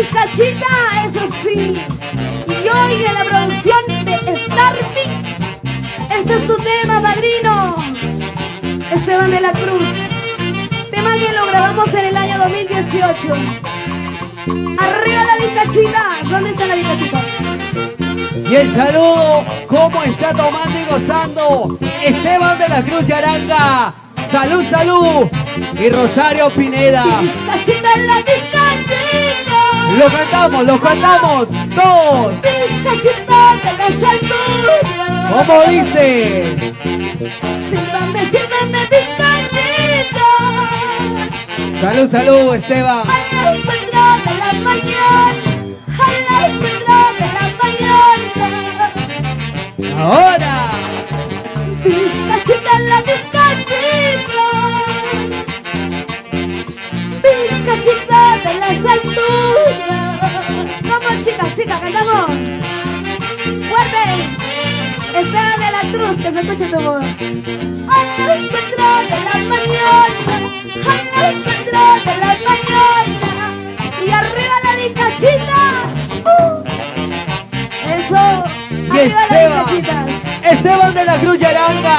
bizcachita, eso sí. Y hoy en la producción de Starpic. Este es tu tema, padrino. Esteban de la Cruz. Tema que lo grabamos en el año 2018. Arriba la bizcachita. ¿Dónde está la bizcachita? Y el saludo, ¿cómo está tomando y gozando? Esteban de la Cruz Yaranga. Salud, salud. Y Rosario Pineda. Bizcachita en la bizcachita. Lo cantamos, lo cantamos. Dos. ¿Cómo dice? Sírvame, sírvame bizcachita. Salud, salud, Esteban. A las cuatro de la mañana. A las cuatro de la mañana. Ahora. Bizcachita en la bizcachita. Que se escuche tu voz. A las cuatro de la mañana. A las cuatro de la mañana. Y arriba la bizcachita. Uh. Eso. Y Arriba las Esteban. bizcachitas. Esteban de la Cruz Yaranga.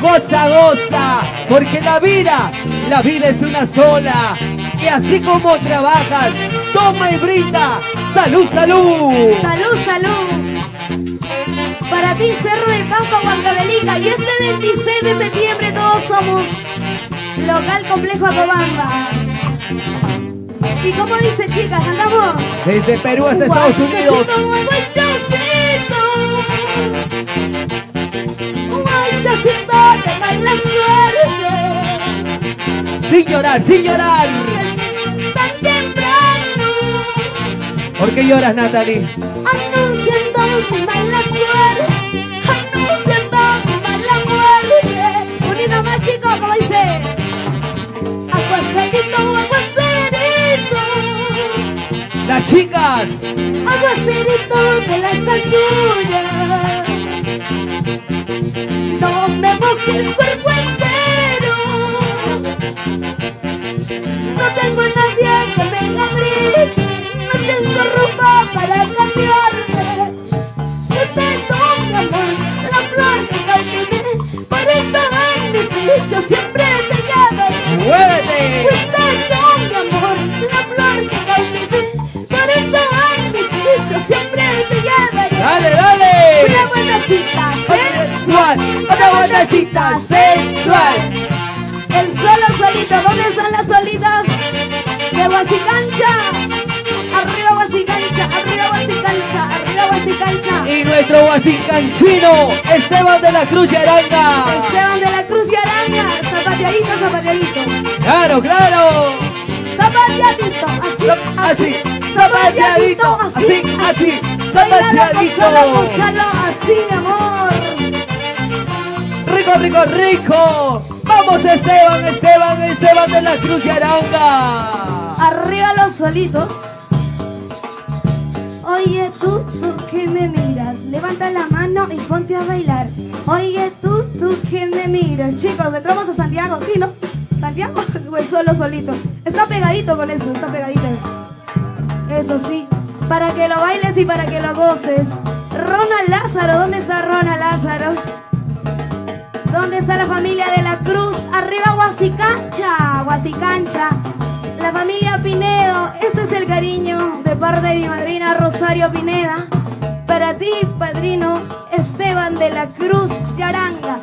Goza, goza. Porque la vida, la vida es una sola. Y así como trabajas, toma y brinda. Salud, salud. Salud, salud. Para ti, Cerro del Campo, Huancavelica. Y este 26 de septiembre todos somos local complejo Acobamba. Y como dice, chicas, andamos. Desde Perú hasta Estados Unidos. De mala suerte. Sin llorar, sin llorar. Tan temprano. ¿Por qué lloras, Natalie? Anunciando tu mala Aguacerito, aguacerito, Las chicas. aguacerito de las alturas. No me mojes cuerpo entero. No tengo nadie De. Arriba arriba arriba. Y nuestro guasicanchino, Esteban de la Cruz Yaranga. Esteban de la Cruz y Araña, zapateadito, zapateadito. Claro, claro. Zapateadito, así, Así, zapateadito, así, así, zapateadito. así, mi amor. Rico, rico, rico. Vamos, Esteban, Esteban, Esteban de la Cruz Yaranga. Arriba los solitos. Oye tú, tú que me miras, levanta la mano y ponte a bailar. Oye tú, tú que me miras. Chicos, entramos a Santiago, ¿sí, no? ¿Santiago? El solo solito. Está pegadito con eso, está pegadito. Eso sí, para que lo bailes y para que lo goces. Ronald Lázaro, ¿dónde está Ronald Lázaro? ¿Dónde está la familia de la Cruz? Arriba Guasicancha, Guasicancha. La familia Pinedo, este es el cariño de parte de mi madrina Rosario Pineda. Para ti, padrino Esteban de la Cruz Yaranga.